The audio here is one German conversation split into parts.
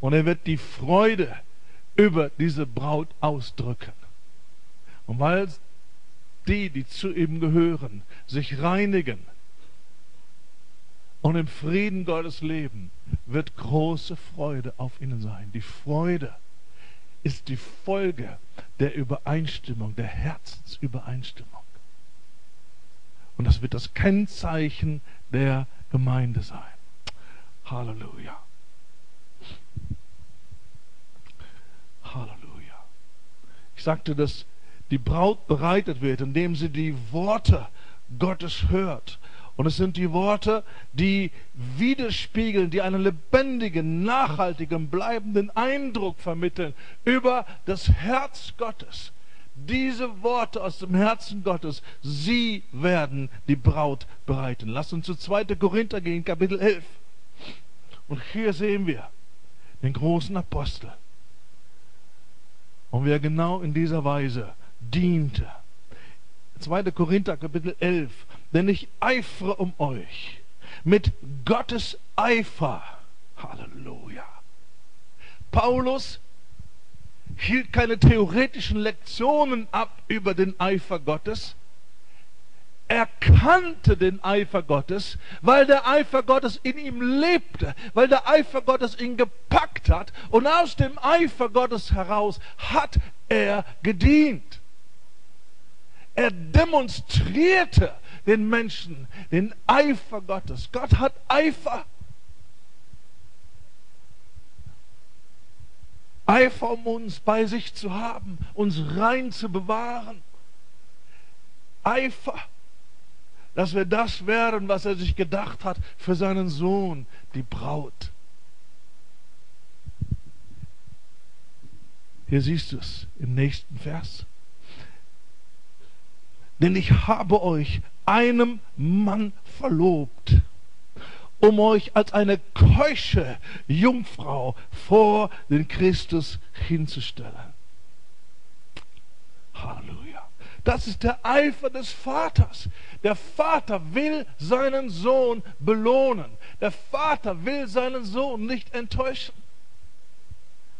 Und er wird die Freude über diese Braut ausdrücken. Und weil die, die zu ihm gehören, sich reinigen und im Frieden Gottes leben, wird große Freude auf ihnen sein. Die Freude ist die Folge der Übereinstimmung, der Herzensübereinstimmung. Und das wird das Kennzeichen der Gemeinde sein. Halleluja. Halleluja. Ich sagte, dass die Braut bereitet wird, indem sie die Worte Gottes hört. Und es sind die Worte, die widerspiegeln, die einen lebendigen, nachhaltigen, bleibenden Eindruck vermitteln über das Herz Gottes. Diese Worte aus dem Herzen Gottes, sie werden die Braut bereiten. Lass uns zu 2. Korinther gehen, Kapitel 11. Und hier sehen wir den großen Apostel. Und wer genau in dieser Weise diente. 2. Korinther Kapitel 11. Denn ich eifere um euch mit Gottes Eifer. Halleluja. Paulus hielt keine theoretischen Lektionen ab über den Eifer Gottes. Er kannte den Eifer Gottes, weil der Eifer Gottes in ihm lebte, weil der Eifer Gottes ihn gepackt hat und aus dem Eifer Gottes heraus hat er gedient. Er demonstrierte den Menschen den Eifer Gottes. Gott hat Eifer. Eifer, um uns bei sich zu haben, uns rein zu bewahren. Eifer, dass wir das werden, was er sich gedacht hat für seinen Sohn, die Braut. Hier siehst du es im nächsten Vers. Denn ich habe euch einem Mann verlobt um euch als eine keusche Jungfrau vor den Christus hinzustellen. Halleluja. Das ist der Eifer des Vaters. Der Vater will seinen Sohn belohnen. Der Vater will seinen Sohn nicht enttäuschen.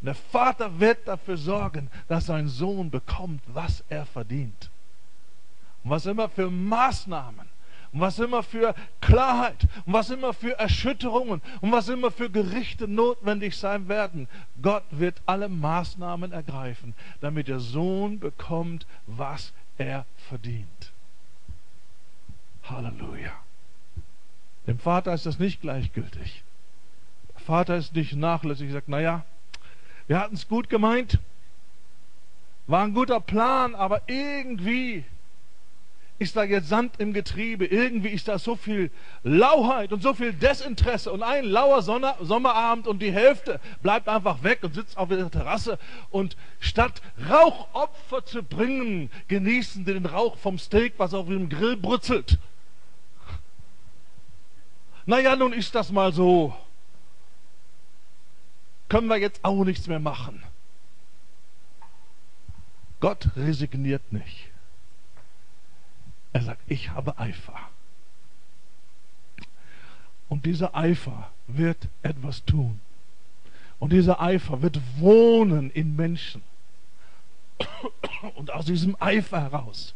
Der Vater wird dafür sorgen, dass sein Sohn bekommt, was er verdient. Und was immer für Maßnahmen und was immer für Klarheit und was immer für Erschütterungen und was immer für Gerichte notwendig sein werden. Gott wird alle Maßnahmen ergreifen, damit der Sohn bekommt, was er verdient. Halleluja. Dem Vater ist das nicht gleichgültig. Der Vater ist nicht nachlässig, sagt, naja, wir hatten es gut gemeint, war ein guter Plan, aber irgendwie ist da jetzt Sand im Getriebe. Irgendwie ist da so viel Lauheit und so viel Desinteresse und ein lauer Sonne, Sommerabend und die Hälfte bleibt einfach weg und sitzt auf der Terrasse und statt Rauchopfer zu bringen, genießen sie den Rauch vom Steak, was auf dem Grill brutzelt. Naja, nun ist das mal so. Können wir jetzt auch nichts mehr machen. Gott resigniert nicht. Er sagt, ich habe Eifer. Und dieser Eifer wird etwas tun. Und dieser Eifer wird wohnen in Menschen. Und aus diesem Eifer heraus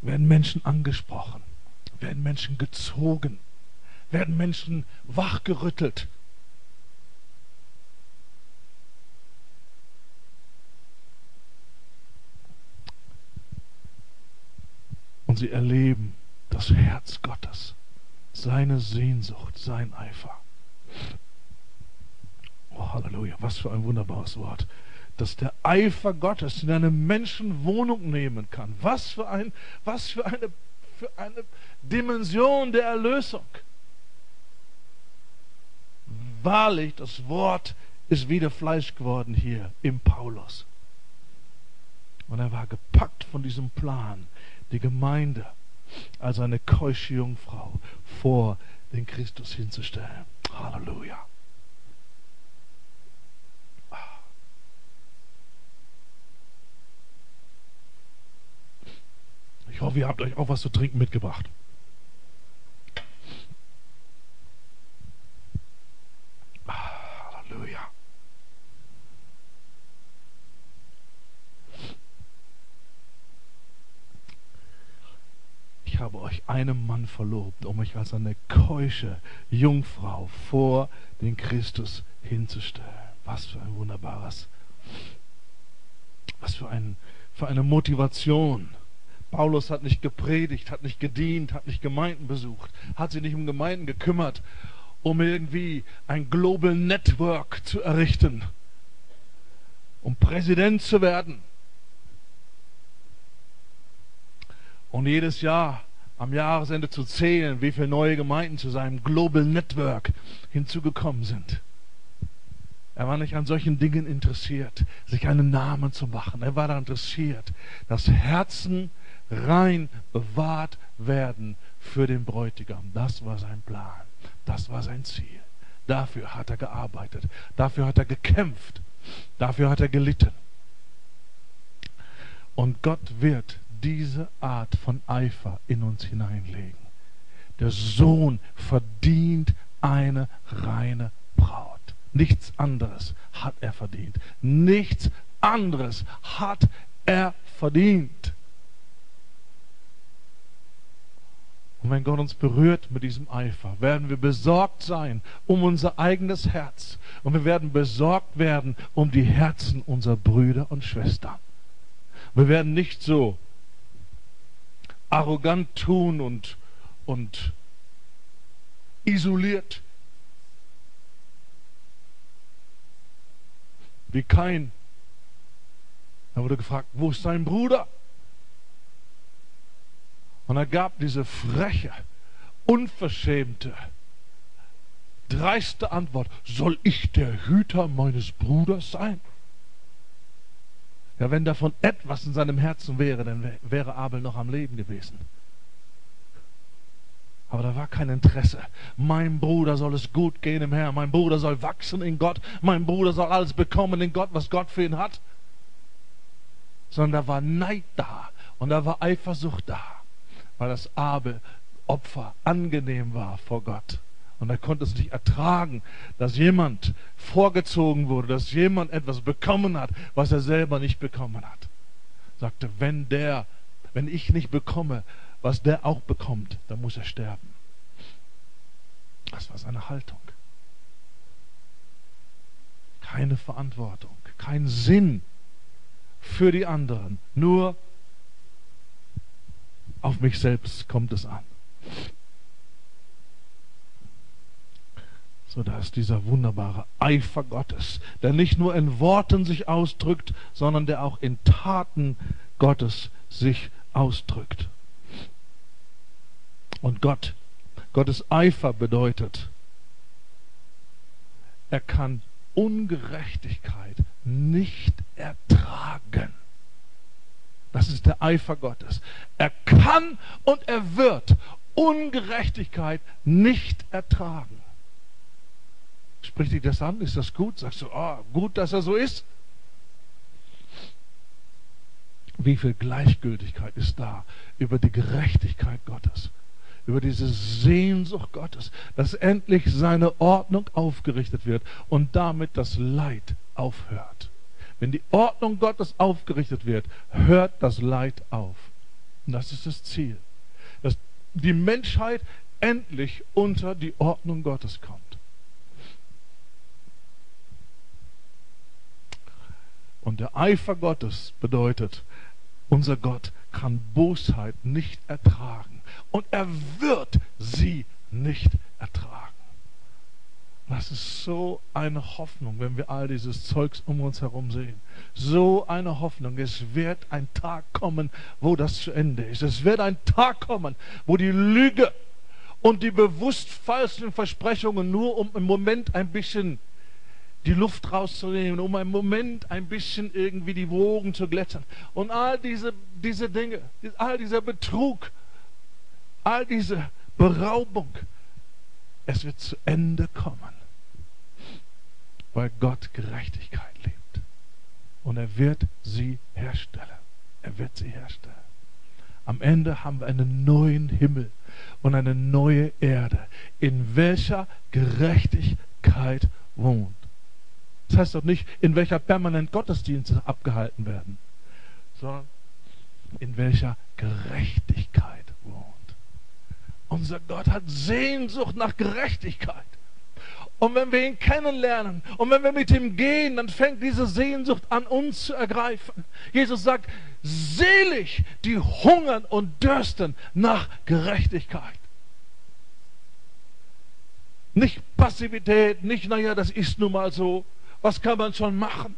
werden Menschen angesprochen, werden Menschen gezogen, werden Menschen wachgerüttelt, Und sie erleben das Herz Gottes, seine Sehnsucht, sein Eifer. Oh, Halleluja, was für ein wunderbares Wort. Dass der Eifer Gottes in eine Menschenwohnung nehmen kann. Was für, ein, was für, eine, für eine Dimension der Erlösung. Wahrlich, das Wort ist wieder Fleisch geworden hier im Paulus. Und er war gepackt von diesem Plan, die Gemeinde als eine keusche Jungfrau vor den Christus hinzustellen. Halleluja. Ich hoffe, ihr habt euch auch was zu trinken mitgebracht. Habe euch einem Mann verlobt, um euch als eine keusche Jungfrau vor den Christus hinzustellen. Was für ein wunderbares, was für, ein, für eine Motivation. Paulus hat nicht gepredigt, hat nicht gedient, hat nicht Gemeinden besucht, hat sich nicht um Gemeinden gekümmert, um irgendwie ein Global Network zu errichten, um Präsident zu werden. Und jedes Jahr am Jahresende zu zählen, wie viele neue Gemeinden zu seinem Global Network hinzugekommen sind. Er war nicht an solchen Dingen interessiert, sich einen Namen zu machen. Er war daran interessiert, dass Herzen rein bewahrt werden für den Bräutigam. Das war sein Plan. Das war sein Ziel. Dafür hat er gearbeitet. Dafür hat er gekämpft. Dafür hat er gelitten. Und Gott wird diese Art von Eifer in uns hineinlegen. Der Sohn verdient eine reine Braut. Nichts anderes hat er verdient. Nichts anderes hat er verdient. Und wenn Gott uns berührt mit diesem Eifer, werden wir besorgt sein um unser eigenes Herz. Und wir werden besorgt werden um die Herzen unserer Brüder und Schwestern. Wir werden nicht so arrogant tun und, und isoliert wie kein. Er wurde gefragt, wo ist dein Bruder? Und er gab diese freche, unverschämte, dreiste Antwort, soll ich der Hüter meines Bruders sein? Ja, wenn davon etwas in seinem Herzen wäre, dann wäre Abel noch am Leben gewesen. Aber da war kein Interesse. Mein Bruder soll es gut gehen im Herrn. Mein Bruder soll wachsen in Gott. Mein Bruder soll alles bekommen in Gott, was Gott für ihn hat. Sondern da war Neid da und da war Eifersucht da weil das Abel-Opfer angenehm war vor Gott. Und er konnte es nicht ertragen, dass jemand vorgezogen wurde, dass jemand etwas bekommen hat, was er selber nicht bekommen hat. Sagte, wenn der, wenn ich nicht bekomme, was der auch bekommt, dann muss er sterben. Das war seine Haltung. Keine Verantwortung, kein Sinn für die anderen, nur auf mich selbst kommt es an. So, da ist dieser wunderbare Eifer Gottes, der nicht nur in Worten sich ausdrückt, sondern der auch in Taten Gottes sich ausdrückt. Und Gott, Gottes Eifer bedeutet, er kann Ungerechtigkeit nicht ertragen. Das ist der Eifer Gottes. Er kann und er wird Ungerechtigkeit nicht ertragen. Spricht dich das an? Ist das gut? Sagst du, oh, gut, dass er so ist? Wie viel Gleichgültigkeit ist da über die Gerechtigkeit Gottes, über diese Sehnsucht Gottes, dass endlich seine Ordnung aufgerichtet wird und damit das Leid aufhört. Wenn die Ordnung Gottes aufgerichtet wird, hört das Leid auf. Und das ist das Ziel. Dass die Menschheit endlich unter die Ordnung Gottes kommt. Und der Eifer Gottes bedeutet, unser Gott kann Bosheit nicht ertragen. Und er wird sie nicht ertragen. Das ist so eine Hoffnung, wenn wir all dieses Zeugs um uns herum sehen. So eine Hoffnung. Es wird ein Tag kommen, wo das zu Ende ist. Es wird ein Tag kommen, wo die Lüge und die bewusst falschen Versprechungen nur um im Moment ein bisschen die Luft rauszunehmen, um einen Moment ein bisschen irgendwie die Wogen zu glättern. Und all diese, diese Dinge, all dieser Betrug, all diese Beraubung, es wird zu Ende kommen weil Gott Gerechtigkeit liebt. Und er wird sie herstellen. Er wird sie herstellen. Am Ende haben wir einen neuen Himmel und eine neue Erde, in welcher Gerechtigkeit wohnt. Das heißt doch nicht, in welcher permanent Gottesdienste abgehalten werden, sondern in welcher Gerechtigkeit wohnt. Unser Gott hat Sehnsucht nach Gerechtigkeit. Und wenn wir ihn kennenlernen und wenn wir mit ihm gehen, dann fängt diese Sehnsucht an, uns zu ergreifen. Jesus sagt, selig die hungern und dürsten nach Gerechtigkeit. Nicht Passivität, nicht, naja, das ist nun mal so. Was kann man schon machen?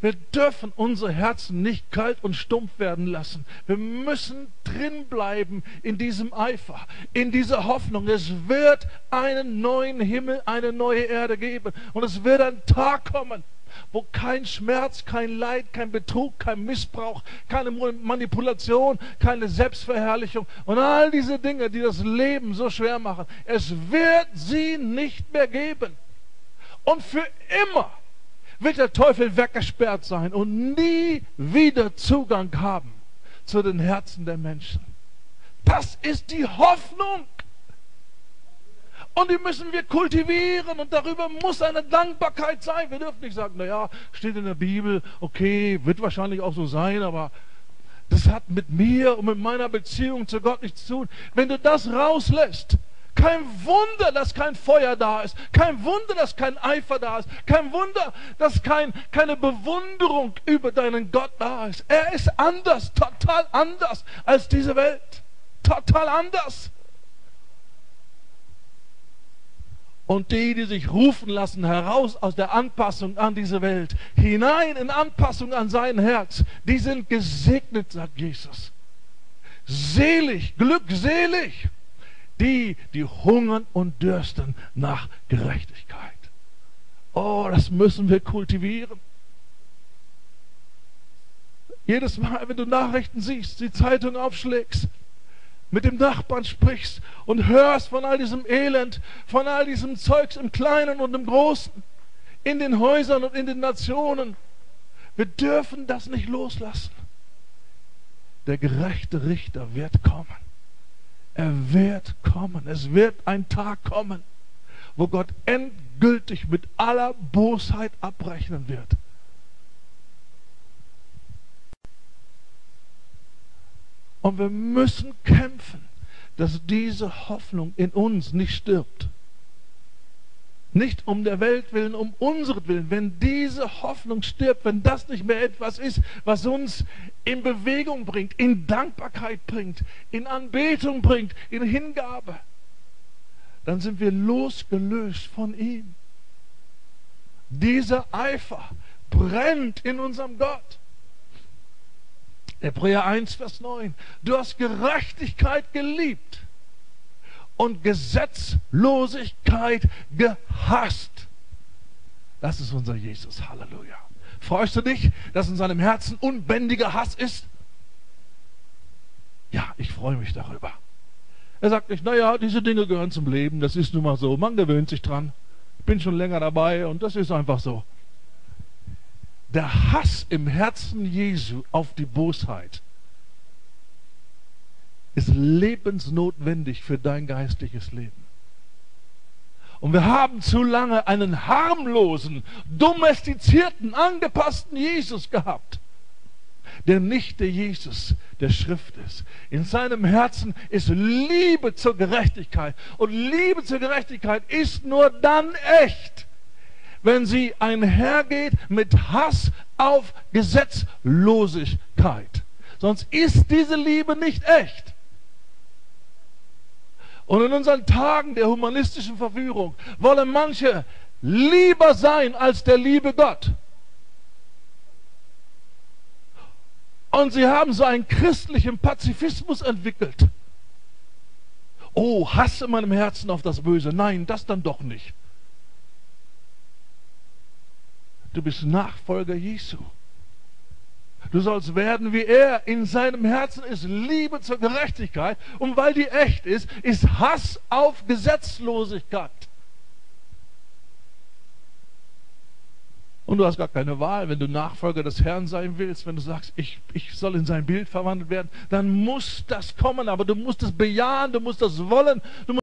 Wir dürfen unsere Herzen nicht kalt und stumpf werden lassen. Wir müssen drin bleiben in diesem Eifer, in dieser Hoffnung. Es wird einen neuen Himmel, eine neue Erde geben. Und es wird ein Tag kommen, wo kein Schmerz, kein Leid, kein Betrug, kein Missbrauch, keine Manipulation, keine Selbstverherrlichung und all diese Dinge, die das Leben so schwer machen, es wird sie nicht mehr geben. Und für immer wird der Teufel weggesperrt sein und nie wieder Zugang haben zu den Herzen der Menschen. Das ist die Hoffnung. Und die müssen wir kultivieren und darüber muss eine Dankbarkeit sein. Wir dürfen nicht sagen, naja, steht in der Bibel, okay, wird wahrscheinlich auch so sein, aber das hat mit mir und mit meiner Beziehung zu Gott nichts zu tun. Wenn du das rauslässt, kein Wunder, dass kein Feuer da ist. Kein Wunder, dass kein Eifer da ist. Kein Wunder, dass kein, keine Bewunderung über deinen Gott da ist. Er ist anders, total anders als diese Welt. Total anders. Und die, die sich rufen lassen, heraus aus der Anpassung an diese Welt, hinein in Anpassung an sein Herz, die sind gesegnet, sagt Jesus. Selig, glückselig die, die hungern und dürsten nach Gerechtigkeit. Oh, das müssen wir kultivieren. Jedes Mal, wenn du Nachrichten siehst, die Zeitung aufschlägst, mit dem Nachbarn sprichst und hörst von all diesem Elend, von all diesem Zeugs im Kleinen und im Großen, in den Häusern und in den Nationen. Wir dürfen das nicht loslassen. Der gerechte Richter wird kommen. Er wird kommen. Es wird ein Tag kommen, wo Gott endgültig mit aller Bosheit abrechnen wird. Und wir müssen kämpfen, dass diese Hoffnung in uns nicht stirbt. Nicht um der Welt willen, um unseren Willen. Wenn diese Hoffnung stirbt, wenn das nicht mehr etwas ist, was uns in Bewegung bringt, in Dankbarkeit bringt, in Anbetung bringt, in Hingabe, dann sind wir losgelöst von ihm. Dieser Eifer brennt in unserem Gott. Hebräer 1, Vers 9. Du hast Gerechtigkeit geliebt und Gesetzlosigkeit gehasst. Das ist unser Jesus. Halleluja. Freust du dich, dass in seinem Herzen unbändiger Hass ist? Ja, ich freue mich darüber. Er sagt nicht, naja, diese Dinge gehören zum Leben, das ist nun mal so, man gewöhnt sich dran. Ich bin schon länger dabei und das ist einfach so. Der Hass im Herzen Jesu auf die Bosheit ist lebensnotwendig für dein geistliches Leben. Und wir haben zu lange einen harmlosen, domestizierten, angepassten Jesus gehabt, der nicht der Jesus der Schrift ist. In seinem Herzen ist Liebe zur Gerechtigkeit. Und Liebe zur Gerechtigkeit ist nur dann echt, wenn sie einhergeht mit Hass auf Gesetzlosigkeit. Sonst ist diese Liebe nicht echt. Und in unseren Tagen der humanistischen Verführung wollen manche lieber sein als der liebe Gott. Und sie haben so einen christlichen Pazifismus entwickelt. Oh, Hass in meinem Herzen auf das Böse. Nein, das dann doch nicht. Du bist Nachfolger Jesu. Du sollst werden wie er. In seinem Herzen ist Liebe zur Gerechtigkeit. Und weil die echt ist, ist Hass auf Gesetzlosigkeit. Und du hast gar keine Wahl, wenn du Nachfolger des Herrn sein willst, wenn du sagst, ich, ich soll in sein Bild verwandelt werden, dann muss das kommen, aber du musst es bejahen, du musst das wollen, du musst